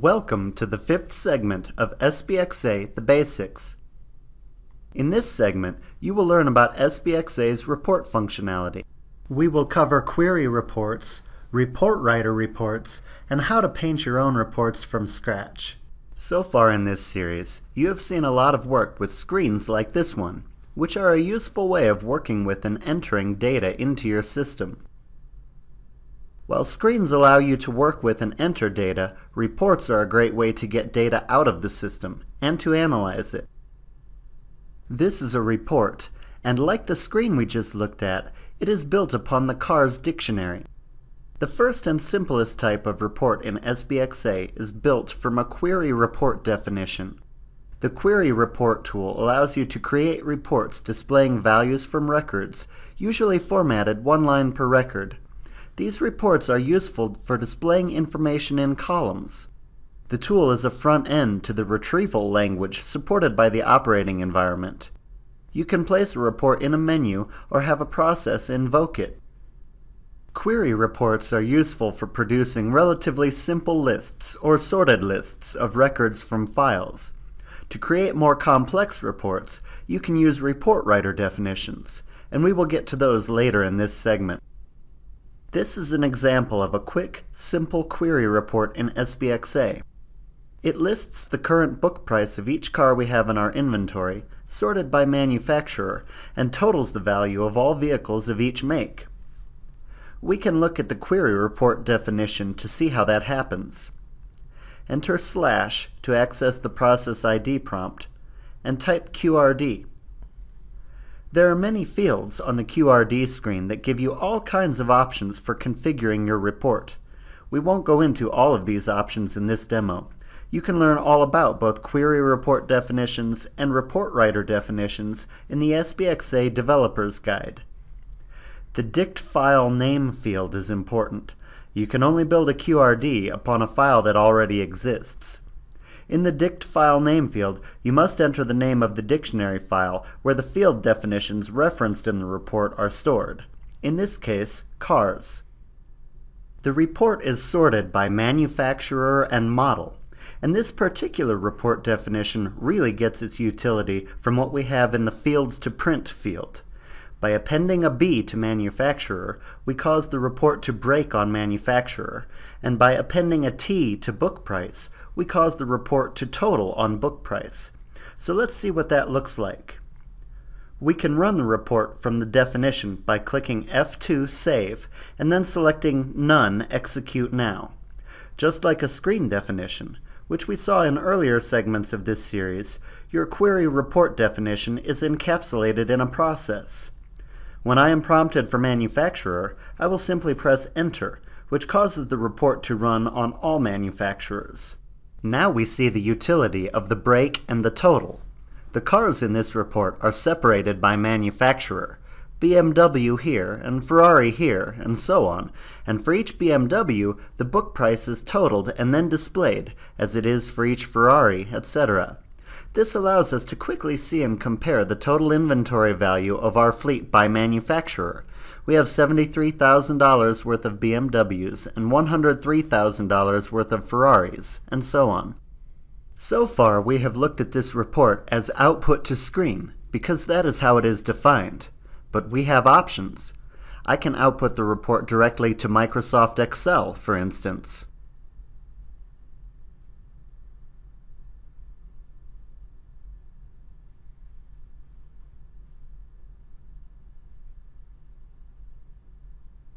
Welcome to the fifth segment of SBXA The Basics. In this segment, you will learn about SBXA's report functionality. We will cover query reports, report writer reports, and how to paint your own reports from scratch. So far in this series, you have seen a lot of work with screens like this one, which are a useful way of working with and entering data into your system. While screens allow you to work with and enter data, reports are a great way to get data out of the system and to analyze it. This is a report, and like the screen we just looked at, it is built upon the CARS dictionary. The first and simplest type of report in SBXA is built from a query report definition. The Query Report tool allows you to create reports displaying values from records, usually formatted one line per record, these reports are useful for displaying information in columns. The tool is a front end to the retrieval language supported by the operating environment. You can place a report in a menu or have a process invoke it. Query reports are useful for producing relatively simple lists or sorted lists of records from files. To create more complex reports, you can use report writer definitions, and we will get to those later in this segment. This is an example of a quick, simple query report in SBXA. It lists the current book price of each car we have in our inventory, sorted by manufacturer, and totals the value of all vehicles of each make. We can look at the query report definition to see how that happens. Enter slash to access the process ID prompt, and type QRD. There are many fields on the QRD screen that give you all kinds of options for configuring your report. We won't go into all of these options in this demo. You can learn all about both query report definitions and report writer definitions in the SBXA Developer's Guide. The dict file name field is important. You can only build a QRD upon a file that already exists. In the dict file name field, you must enter the name of the dictionary file where the field definitions referenced in the report are stored. In this case, cars. The report is sorted by manufacturer and model, and this particular report definition really gets its utility from what we have in the Fields to Print field. By appending a B to manufacturer, we cause the report to break on manufacturer, and by appending a T to book price, we cause the report to total on book price. So let's see what that looks like. We can run the report from the definition by clicking F2 Save and then selecting None Execute Now. Just like a screen definition, which we saw in earlier segments of this series, your query report definition is encapsulated in a process. When I am prompted for manufacturer, I will simply press Enter, which causes the report to run on all manufacturers. Now we see the utility of the break and the total. The cars in this report are separated by manufacturer, BMW here, and Ferrari here, and so on, and for each BMW, the book price is totaled and then displayed, as it is for each Ferrari, etc. This allows us to quickly see and compare the total inventory value of our fleet by manufacturer. We have $73,000 worth of BMWs and $103,000 worth of Ferraris, and so on. So far, we have looked at this report as output to screen, because that is how it is defined. But we have options. I can output the report directly to Microsoft Excel, for instance.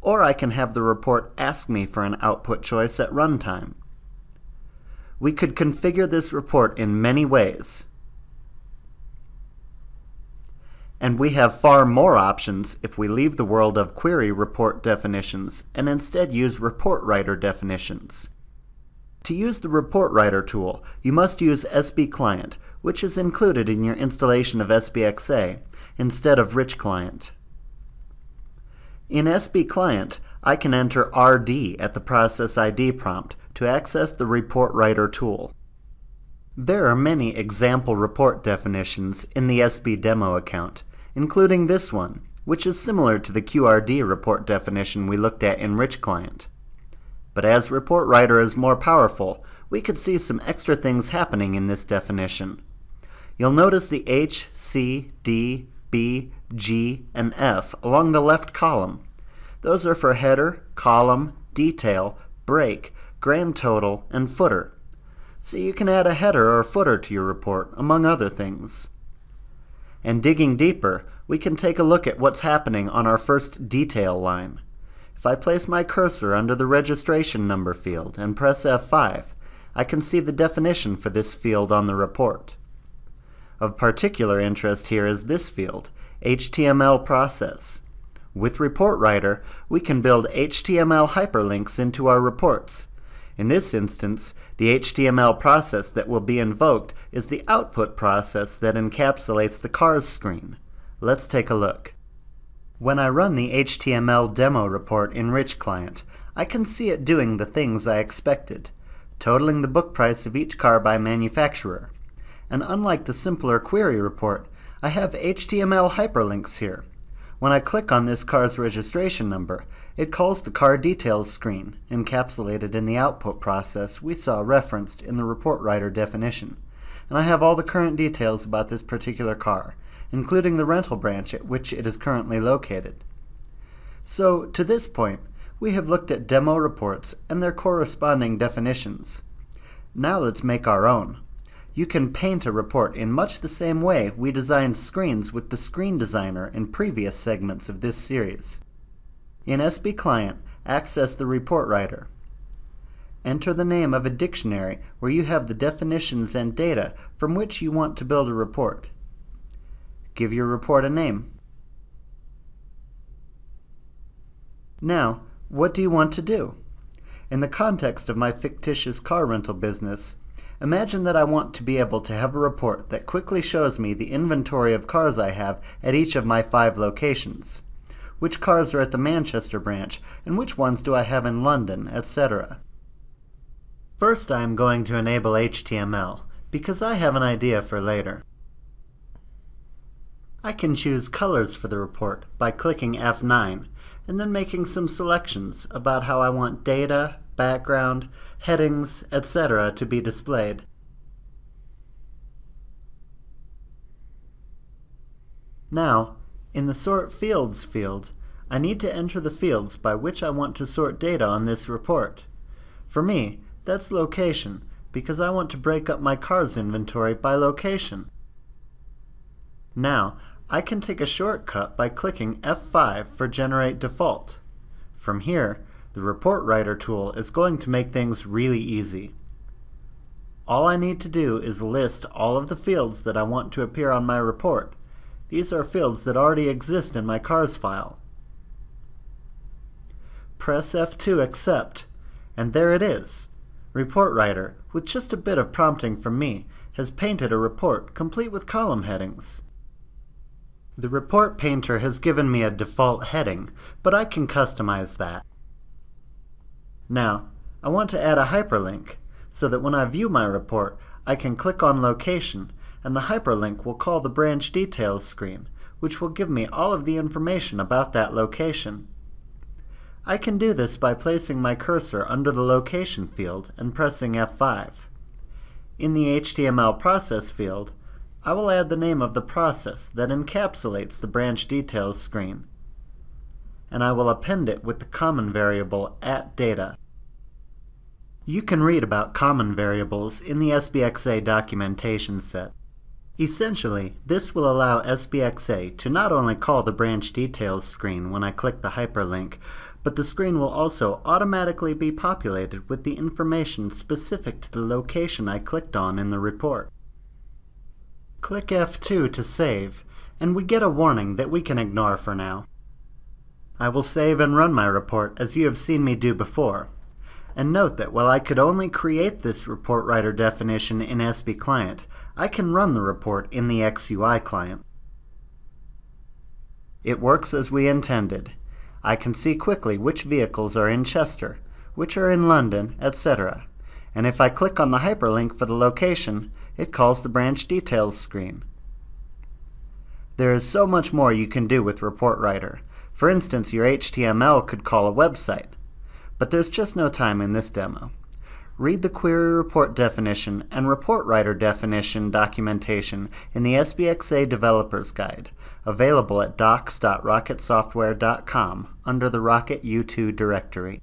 Or I can have the report ask me for an output choice at runtime. We could configure this report in many ways. And we have far more options if we leave the world of query report definitions and instead use report writer definitions. To use the report writer tool, you must use SB Client, which is included in your installation of SBXA, instead of Rich Client. In SB Client, I can enter RD at the Process ID prompt to access the Report Writer tool. There are many example report definitions in the SB Demo account, including this one, which is similar to the QRD report definition we looked at in Rich Client. but as Report Writer is more powerful, we could see some extra things happening in this definition. You'll notice the H, C, D, B, G, and F along the left column. Those are for header, column, detail, break, grand total, and footer. So you can add a header or footer to your report, among other things. And digging deeper, we can take a look at what's happening on our first detail line. If I place my cursor under the registration number field and press F5, I can see the definition for this field on the report. Of particular interest here is this field, HTML process. With Report Writer, we can build HTML hyperlinks into our reports. In this instance, the HTML process that will be invoked is the output process that encapsulates the CARS screen. Let's take a look. When I run the HTML demo report in Rich Client, I can see it doing the things I expected, totaling the book price of each car by manufacturer. And unlike the simpler query report, I have HTML hyperlinks here. When I click on this car's registration number, it calls the car details screen, encapsulated in the output process we saw referenced in the report writer definition. And I have all the current details about this particular car, including the rental branch at which it is currently located. So, to this point, we have looked at demo reports and their corresponding definitions. Now let's make our own. You can paint a report in much the same way we designed screens with the Screen Designer in previous segments of this series. In SB Client, access the Report Writer. Enter the name of a dictionary where you have the definitions and data from which you want to build a report. Give your report a name. Now, what do you want to do? In the context of my fictitious car rental business, imagine that I want to be able to have a report that quickly shows me the inventory of cars I have at each of my five locations. Which cars are at the Manchester branch, and which ones do I have in London, etc. First I am going to enable HTML, because I have an idea for later. I can choose colors for the report by clicking F9 and then making some selections about how I want data, background, headings, etc. to be displayed. Now, in the Sort Fields field, I need to enter the fields by which I want to sort data on this report. For me, that's location, because I want to break up my cars inventory by location. Now, I can take a shortcut by clicking F5 for Generate Default. From here, the Report Writer tool is going to make things really easy. All I need to do is list all of the fields that I want to appear on my report. These are fields that already exist in my cars file. Press F2 Accept, and there it is. Report Writer, with just a bit of prompting from me, has painted a report complete with column headings. The report painter has given me a default heading, but I can customize that. Now, I want to add a hyperlink, so that when I view my report, I can click on location, and the hyperlink will call the branch details screen, which will give me all of the information about that location. I can do this by placing my cursor under the location field and pressing F5. In the HTML process field, I will add the name of the process that encapsulates the branch details screen, and I will append it with the common variable at data. You can read about common variables in the SBXA documentation set. Essentially, this will allow SBXA to not only call the branch details screen when I click the hyperlink, but the screen will also automatically be populated with the information specific to the location I clicked on in the report. Click F2 to save, and we get a warning that we can ignore for now. I will save and run my report as you have seen me do before. And note that while I could only create this report writer definition in SB Client, I can run the report in the XUI client. It works as we intended. I can see quickly which vehicles are in Chester, which are in London, etc. And if I click on the hyperlink for the location, it calls the branch details screen. There is so much more you can do with Report Writer. For instance, your HTML could call a website. but there's just no time in this demo. Read the query report definition and report writer definition documentation in the SBXA Developer's Guide, available at docs.rocketsoftware.com under the Rocket U2 directory.